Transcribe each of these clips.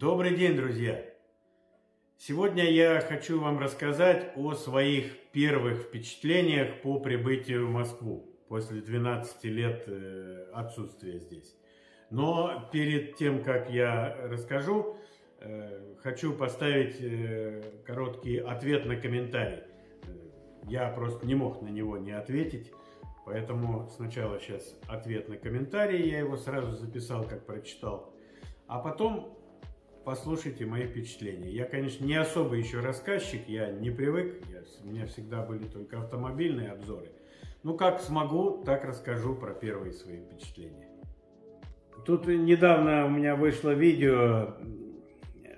Добрый день, друзья! Сегодня я хочу вам рассказать о своих первых впечатлениях по прибытию в Москву после 12 лет э, отсутствия здесь. Но перед тем, как я расскажу, э, хочу поставить э, короткий ответ на комментарий. Я просто не мог на него не ответить, поэтому сначала сейчас ответ на комментарий, я его сразу записал, как прочитал, а потом послушайте мои впечатления. Я, конечно, не особо еще рассказчик, я не привык, я, у меня всегда были только автомобильные обзоры. Ну, как смогу, так расскажу про первые свои впечатления. Тут недавно у меня вышло видео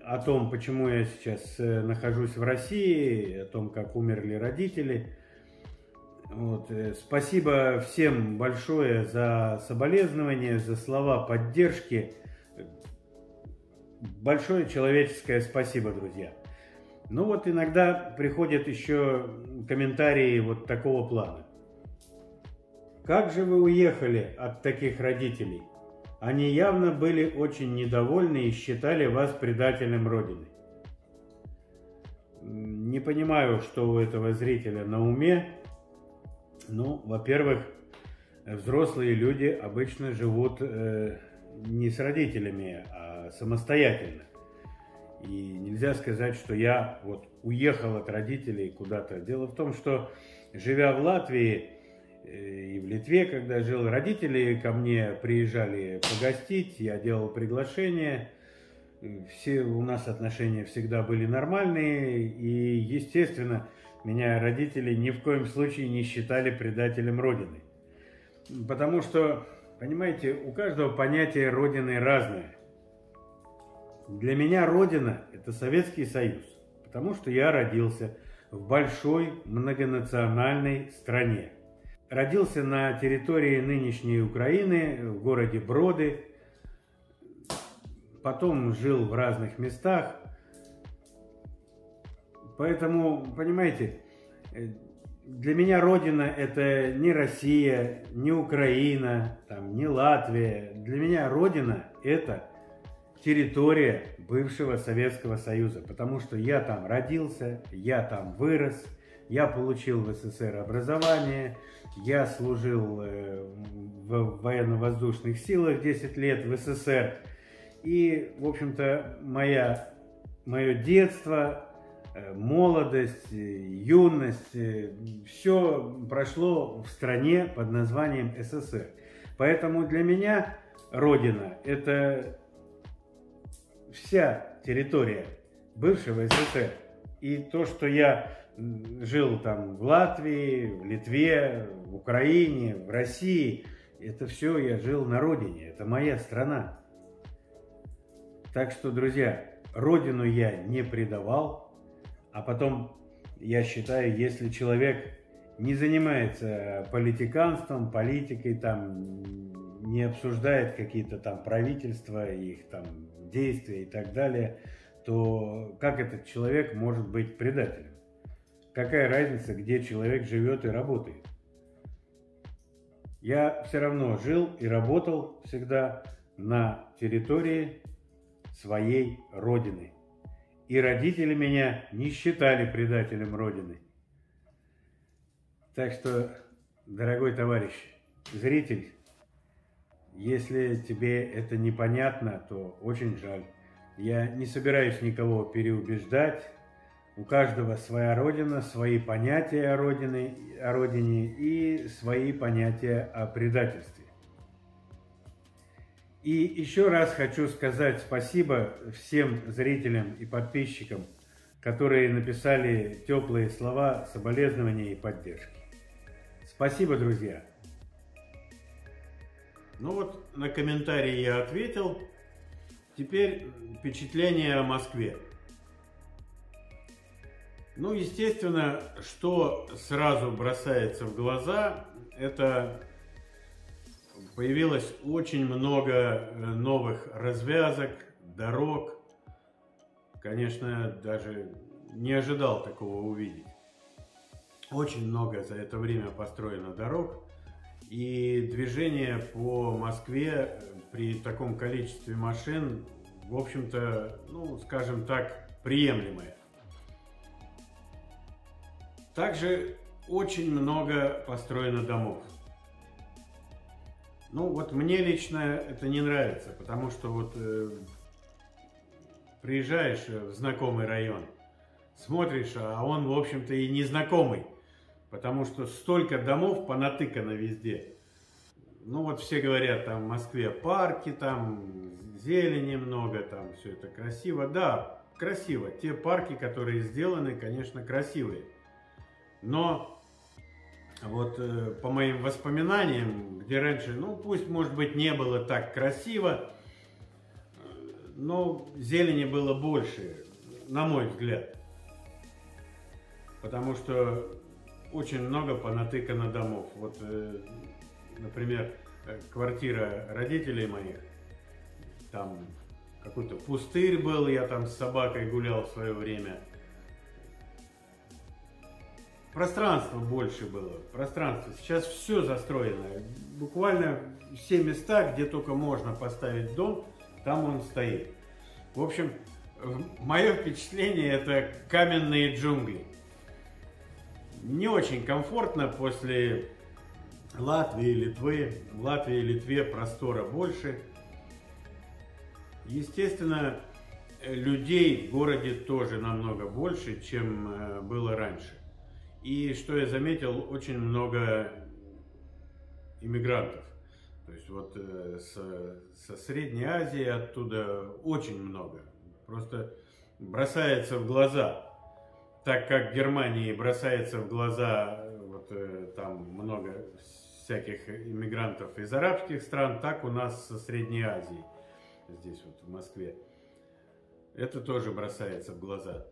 о том, почему я сейчас э, нахожусь в России, о том, как умерли родители. Вот. Э, спасибо всем большое за соболезнования, за слова поддержки. Большое человеческое спасибо, друзья. Ну вот иногда приходят еще комментарии вот такого плана. Как же вы уехали от таких родителей? Они явно были очень недовольны и считали вас предателем Родины. Не понимаю, что у этого зрителя на уме. Ну, во-первых, взрослые люди обычно живут э, не с родителями, а самостоятельно. И нельзя сказать, что я вот уехал от родителей куда-то. Дело в том, что живя в Латвии э, и в Литве, когда жил, родители ко мне приезжали погостить, я делал приглашение. Все у нас отношения всегда были нормальные, и, естественно, меня родители ни в коем случае не считали предателем Родины. Потому что, понимаете, у каждого понятие Родины разное – для меня Родина – это Советский Союз, потому что я родился в большой многонациональной стране. Родился на территории нынешней Украины, в городе Броды, потом жил в разных местах. Поэтому, понимаете, для меня Родина – это не Россия, не Украина, там, не Латвия. Для меня Родина – это территория бывшего Советского Союза, потому что я там родился, я там вырос, я получил в СССР образование, я служил э, в военно-воздушных силах 10 лет в СССР. И, в общем-то, мое детство, э, молодость, э, юность, все прошло в стране под названием СССР. Поэтому для меня Родина – это вся территория бывшего СССР. И то, что я жил там в Латвии, в Литве, в Украине, в России, это все я жил на родине, это моя страна. Так что, друзья, родину я не предавал, а потом я считаю, если человек не занимается политиканством, политикой, там, не обсуждает какие-то там правительства, их там действия и так далее, то как этот человек может быть предателем? Какая разница, где человек живет и работает? Я все равно жил и работал всегда на территории своей родины. И родители меня не считали предателем родины. Так что, дорогой товарищ, зритель, если тебе это непонятно, то очень жаль. Я не собираюсь никого переубеждать. У каждого своя родина, свои понятия о, родине, о родине и свои понятия о предательстве. И еще раз хочу сказать спасибо всем зрителям и подписчикам, которые написали теплые слова соболезнования и поддержки. Спасибо, друзья! Ну вот на комментарии я ответил. Теперь впечатление о Москве. Ну, естественно, что сразу бросается в глаза, это появилось очень много э, новых развязок, дорог. Конечно, даже не ожидал такого увидеть. Очень много за это время построено дорог. И движение по Москве при таком количестве машин в общем-то, ну, скажем так, приемлемая. Также очень много построено домов. Ну, вот мне лично это не нравится, потому что вот э, приезжаешь в знакомый район, смотришь, а он, в общем-то, и незнакомый, потому что столько домов понатыкано везде. Ну, вот все говорят, там в Москве парки, там зелени много, там все это красиво. Да, красиво. Те парки, которые сделаны, конечно, красивые. Но вот э, по моим воспоминаниям, где раньше, ну пусть, может быть, не было так красиво, но зелени было больше, на мой взгляд. Потому что очень много понатыкано домов. Вот, э, например, э, квартира родителей моих, там какой-то пустырь был, я там с собакой гулял в свое время – Пространства больше было, пространство. Сейчас все застроено. Буквально все места, где только можно поставить дом, там он стоит. В общем, мое впечатление это каменные джунгли. Не очень комфортно после Латвии, Литвы. В Латвии и Литве простора больше. Естественно, людей в городе тоже намного больше, чем э, было раньше. И что я заметил, очень много иммигрантов. То есть вот э, с, со Средней Азии оттуда очень много. Просто бросается в глаза. Так как Германии бросается в глаза, вот э, там много всяких иммигрантов из арабских стран, так у нас со Средней Азии, здесь вот в Москве. Это тоже бросается в глаза.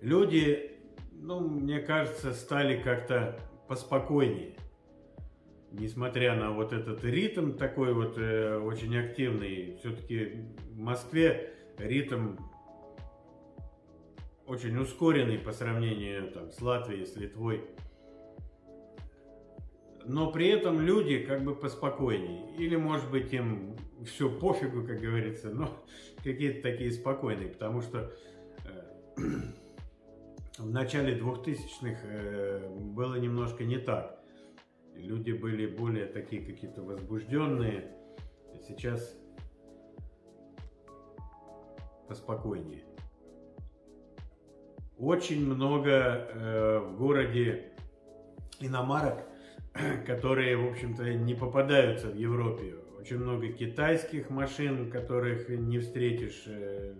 Люди ну, мне кажется, стали как-то поспокойнее. Несмотря на вот этот ритм такой вот э, очень активный, все-таки в Москве ритм очень ускоренный по сравнению там, с Латвией, с Литвой. Но при этом люди как бы поспокойнее. Или, может быть, им все пофигу, как говорится, но какие-то такие спокойные, потому что э, в начале 2000-х э, было немножко не так. Люди были более такие какие-то возбужденные. Сейчас поспокойнее. Очень много э, в городе иномарок, которые, в общем-то, не попадаются в Европе. Очень много китайских машин, которых не встретишь э,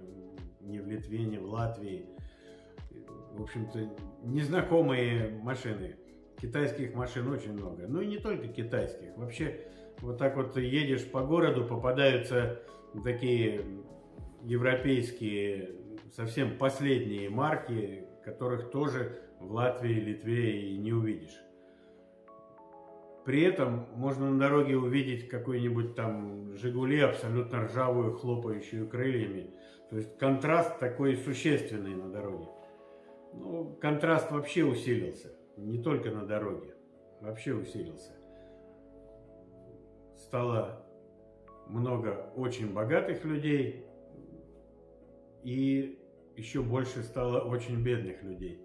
ни в Литве, ни в Латвии в общем-то, незнакомые машины. Китайских машин очень много. Ну и не только китайских. Вообще, вот так вот едешь по городу, попадаются такие европейские, совсем последние марки, которых тоже в Латвии, Литве и не увидишь. При этом можно на дороге увидеть какой-нибудь там «Жигули» абсолютно ржавую, хлопающую крыльями. То есть контраст такой существенный на дороге. Ну, контраст вообще усилился, не только на дороге, вообще усилился. Стало много очень богатых людей и еще больше стало очень бедных людей.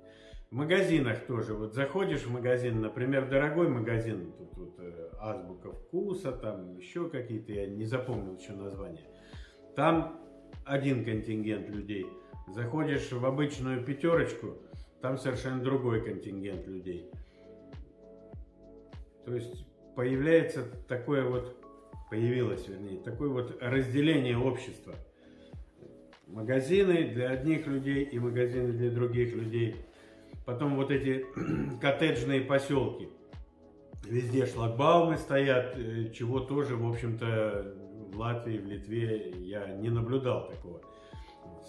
В магазинах тоже. Вот заходишь в магазин, например, дорогой магазин, тут вот э, азбука вкуса, там еще какие-то, я не запомнил еще название. Там один контингент людей – Заходишь в обычную пятерочку, там совершенно другой контингент людей. То есть появляется такое вот, появилось вернее, такое вот разделение общества. Магазины для одних людей и магазины для других людей. Потом вот эти коттеджные поселки. Везде шлагбаумы стоят, э, чего тоже, в общем-то, в Латвии, в Литве я не наблюдал такого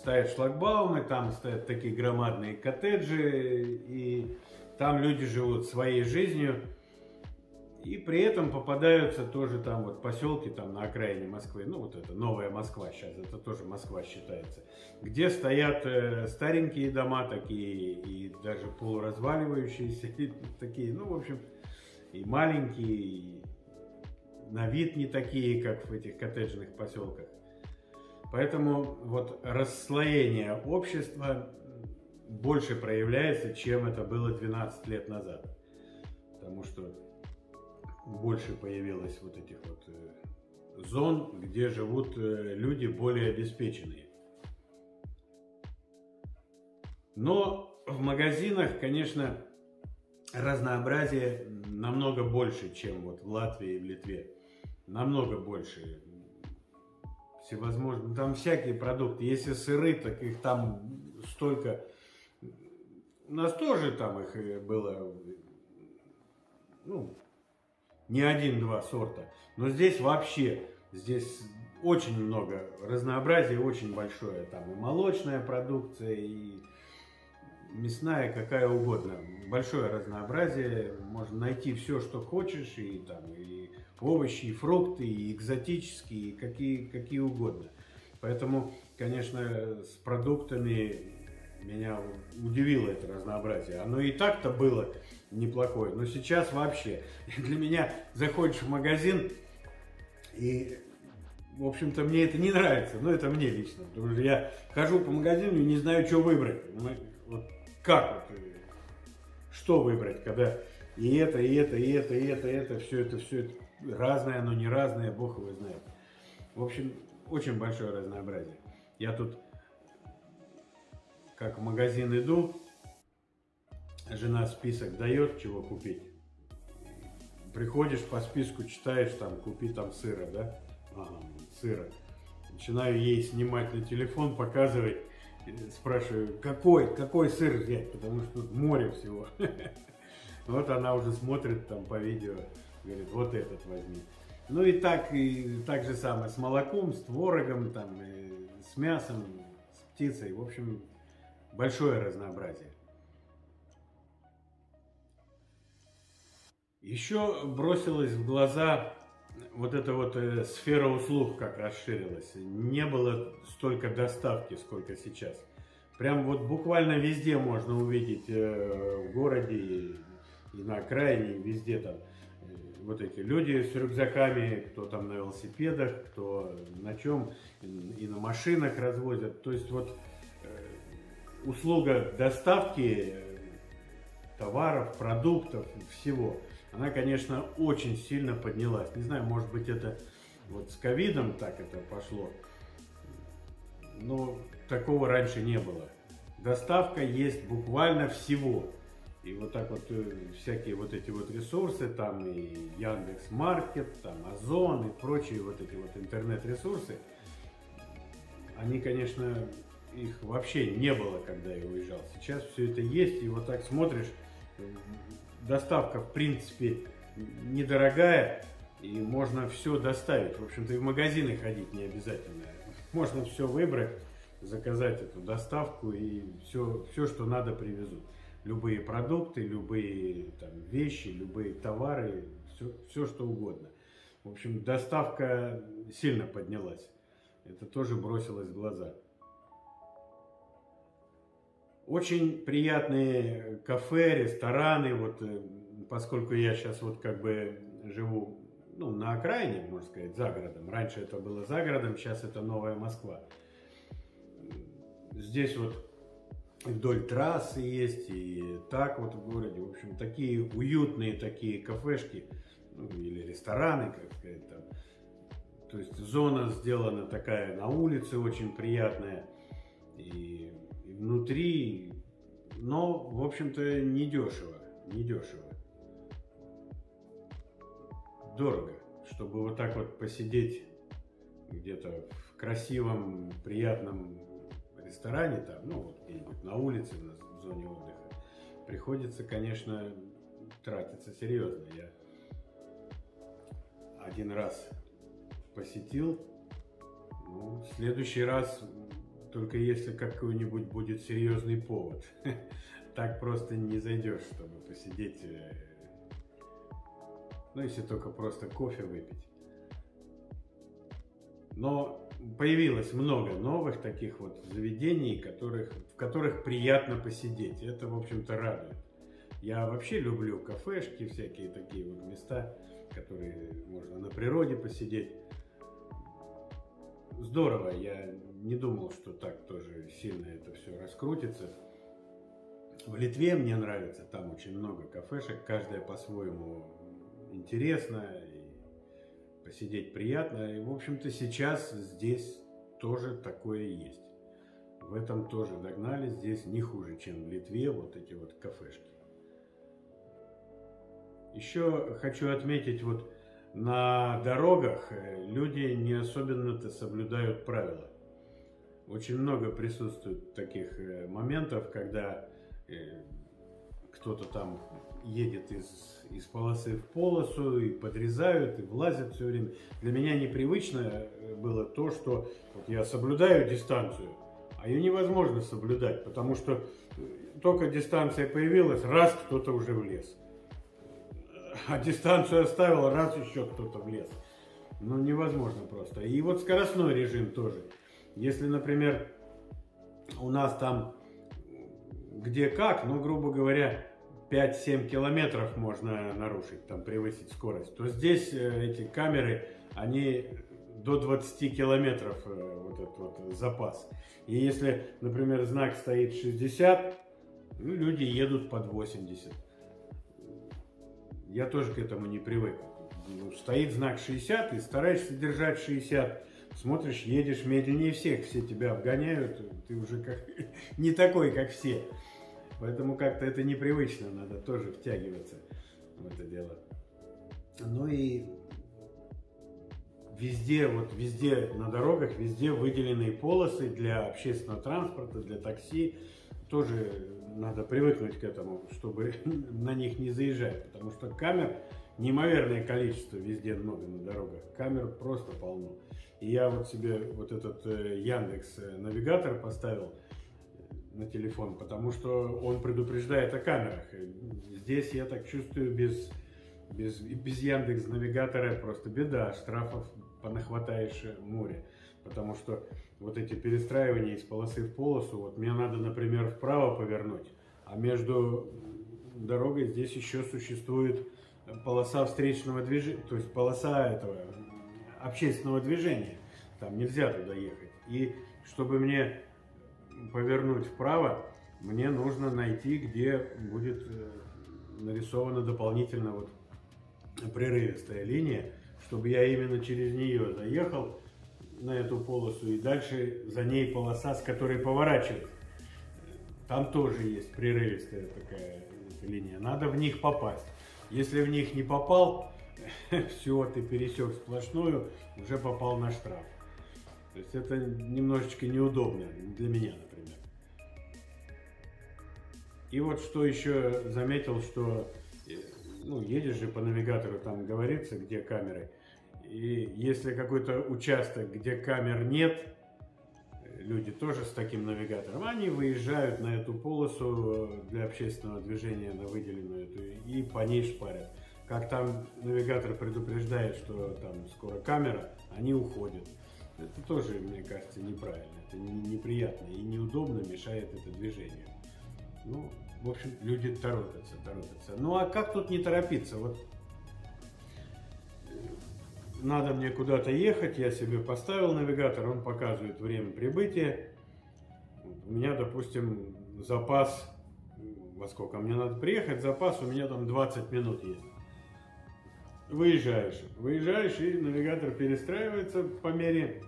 ставят шлагбаумы, там стоят такие громадные коттеджи, и там люди живут своей жизнью. И при этом попадаются тоже там вот поселки там на окраине Москвы, ну вот это новая Москва сейчас, это тоже Москва считается, где стоят э, старенькие дома такие и даже полуразваливающиеся такие, ну в общем и маленькие, и на вид не такие, как в этих коттеджных поселках. Поэтому вот расслоение общества больше проявляется, чем это было 12 лет назад. Потому что больше появилось вот этих вот э, зон, где живут э, люди более обеспеченные. Но в магазинах, конечно, разнообразие намного больше, чем вот в Латвии и в Литве. Намного больше. Всевозможные. Там всякие продукты. Если сыры, так их там столько. У нас тоже там их э, было, ну, не один-два сорта. Но здесь вообще, здесь очень много разнообразия, очень большое. Там и молочная продукция, и мясная, какая угодно. Большое разнообразие, можно найти все, что хочешь, и там и овощи, и фрукты, и экзотические, и какие, какие угодно. Поэтому, конечно, с продуктами меня удивило это разнообразие. Оно и так-то было неплохое, но сейчас вообще для меня заходишь в магазин и в общем-то, мне это не нравится, но это мне лично, потому что я хожу по магазину и не знаю, что выбрать. Вот как вот, э, что выбрать, когда и это, и это, и это, и это, и это, все это, все это разное, но не разное, бог его знает. В общем, очень большое разнообразие. Я тут, как в магазин иду, жена список дает, чего купить. Приходишь по списку, читаешь, там, купи там сыра, да? Ага, сыра. Начинаю ей снимать на телефон, показывать спрашиваю, какой, какой сыр взять, потому что тут море всего. Вот она уже смотрит там по видео, говорит, вот этот возьми. Ну и так, и так же самое с молоком, с творогом, там, с мясом, с птицей. В общем, большое разнообразие. Еще бросилось в глаза вот эта вот э, сфера услуг как расширилась. Не было столько доставки, сколько сейчас. Прям вот буквально везде можно увидеть э, в городе и, и на окраине, везде там э, вот эти люди с рюкзаками, кто там на велосипедах, кто на чем, и на машинах развозят. То есть вот услуга доставки товаров, продуктов, всего – она, конечно, очень сильно поднялась. Не знаю, может быть, это вот с ковидом так это пошло, но такого раньше не было. Доставка есть буквально всего. И вот так вот э, всякие вот эти вот ресурсы, там и Яндекс Маркет, там Озон и прочие вот эти вот интернет-ресурсы, они, конечно, их вообще не было, когда я уезжал. Сейчас все это есть, и вот так смотришь, доставка, в принципе, недорогая, и можно все доставить. В общем-то, и в магазины ходить не обязательно. Можно все выбрать, заказать эту доставку, и все, все что надо, привезут. Любые продукты, любые там, вещи, любые товары, все, все что угодно. В общем, доставка сильно поднялась. Это тоже бросилось в глаза. Очень приятные кафе, рестораны, вот э, поскольку я сейчас вот как бы живу ну, на окраине, можно сказать, за городом. Раньше это было за городом, сейчас это новая Москва. Здесь вот вдоль трассы есть и так вот в городе. В общем, такие уютные такие кафешки ну, или рестораны, как сказать. То есть зона сделана такая на улице очень приятная. И внутри, но, в общем-то, недешево, недешево. Дорого, чтобы вот так вот посидеть где-то в красивом, приятном ресторане, там, ну, вот где-нибудь на улице, на, зоне отдыха, приходится, конечно, тратиться серьезно. Я один раз посетил, ну, в следующий раз только если какой-нибудь будет серьезный повод. Так просто не зайдешь, чтобы посидеть. Э, ну, если только просто кофе выпить. Но появилось много новых таких вот заведений, которых, в которых приятно посидеть. Это, в общем-то, радует. Я вообще люблю кафешки, всякие такие вот места, которые можно на природе посидеть. здорово, я не думал, что так тоже сильно это все раскрутится. В Литве мне нравится, там очень много кафешек, каждая по-своему интересна, и посидеть приятно. И, в общем-то, сейчас здесь тоже такое есть. В этом тоже догнали, здесь не хуже, чем в Литве, вот эти вот кафешки. Еще хочу отметить, вот на дорогах э, люди не особенно-то соблюдают правила. Очень много присутствует таких э, моментов, когда э, кто-то там едет из, из полосы в полосу и подрезают, и влазят все время. Для меня непривычно было то, что вот я соблюдаю дистанцию, а ее невозможно соблюдать, потому что только дистанция появилась, раз кто-то уже влез а дистанцию оставил, раз еще кто-то влез. Ну, невозможно просто. И вот скоростной режим тоже. Если, например, у нас там где как, ну, грубо говоря, 5-7 километров можно нарушить, там, превысить скорость, то здесь э, эти камеры, они до 20 километров э, вот этот вот запас. И если, например, знак стоит 60, ну, люди едут под 80. Я тоже к этому не привык. Ну, стоит знак 60, и стараешься держать 60. Смотришь, едешь медленнее всех, все тебя обгоняют, ты уже как не такой, как все. Поэтому как-то это непривычно, надо тоже втягиваться в это дело. Ну и везде, вот везде на дорогах, везде выделенные полосы для общественного транспорта, для такси. Тоже надо привыкнуть к этому, чтобы на них не заезжать, потому что камер неимоверное количество везде много на дорогах. Камер просто полно. И я вот себе вот этот э, Яндекс э, навигатор поставил э, на телефон, потому что он предупреждает о камерах. Здесь я так чувствую без без без Яндекс навигатора просто беда, штрафов понахватаешь море, потому что вот эти перестраивания из полосы в полосу, вот мне надо, например, вправо повернуть, а между дорогой здесь еще существует полоса встречного движения, то есть полоса этого общественного движения, там нельзя туда ехать. И чтобы мне повернуть вправо, мне нужно найти, где будет э, нарисована дополнительно вот прерывистая линия, чтобы я именно через нее заехал на эту полосу, и дальше за ней полоса, с которой поворачивать. Там тоже есть прерывистая такая линия. Надо в них попасть. Если в них не попал, все, ты пересек сплошную, уже попал на штраф. То есть это немножечко неудобно для меня, например. И вот что еще заметил, что э, ну, едешь же по навигатору, там говорится, где камеры. И если какой-то участок, где камер нет, люди тоже с таким навигатором, они выезжают на эту полосу для общественного движения, на выделенную и по ней шпарят. Как там навигатор предупреждает, что там скоро камера, они уходят. Это тоже, мне кажется, неправильно. Это неприятно и неудобно, мешает это движению. Ну, в общем, люди торопятся, торопятся. Ну а как тут не торопиться? Вот надо мне куда-то ехать, я себе поставил навигатор, он показывает время прибытия. У меня, допустим, запас, во сколько мне надо приехать, запас у меня там 20 минут есть. Выезжаешь, выезжаешь, и навигатор перестраивается по мере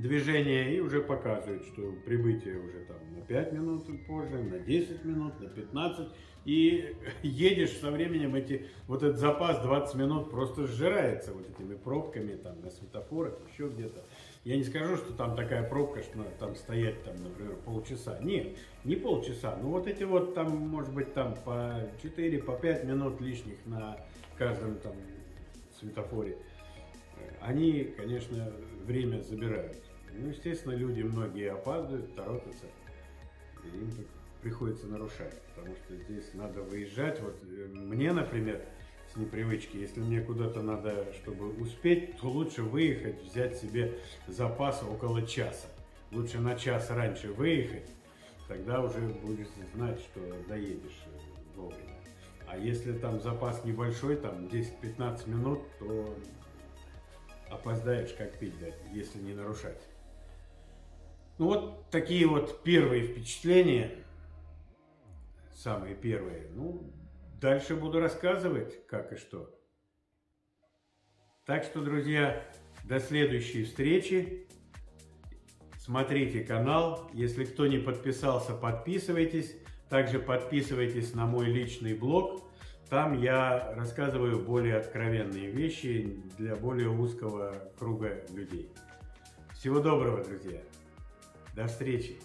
движения и уже показывает, что прибытие уже там на 5 минут позже, на 10 минут, на 15 и едешь со временем, эти, вот этот запас 20 минут просто сжирается вот этими пробками там на светофорах, еще где-то. Я не скажу, что там такая пробка, что надо там стоять, там, например, полчаса. Нет, не полчаса. Ну вот эти вот там, может быть, там по 4, по 5 минут лишних на каждом там светофоре. Они, конечно, время забирают. Ну, естественно, люди многие опаздывают, торопятся. И им приходится нарушать, потому что здесь надо выезжать. Вот э, мне, например, с непривычки, если мне куда-то надо, чтобы успеть, то лучше выехать, взять себе запас около часа. Лучше на час раньше выехать, тогда уже будешь знать, что доедешь э, вовремя. А если там запас небольшой, там 10-15 минут, то опоздаешь, как пить дать, если не нарушать. Ну вот такие вот первые впечатления, самые первые. Ну, дальше буду рассказывать, как и что. Так что, друзья, до следующей встречи. Смотрите канал. Если кто не подписался, подписывайтесь. Также подписывайтесь на мой личный блог. Там я рассказываю более откровенные вещи для более узкого круга людей. Всего доброго, друзья! До встречи!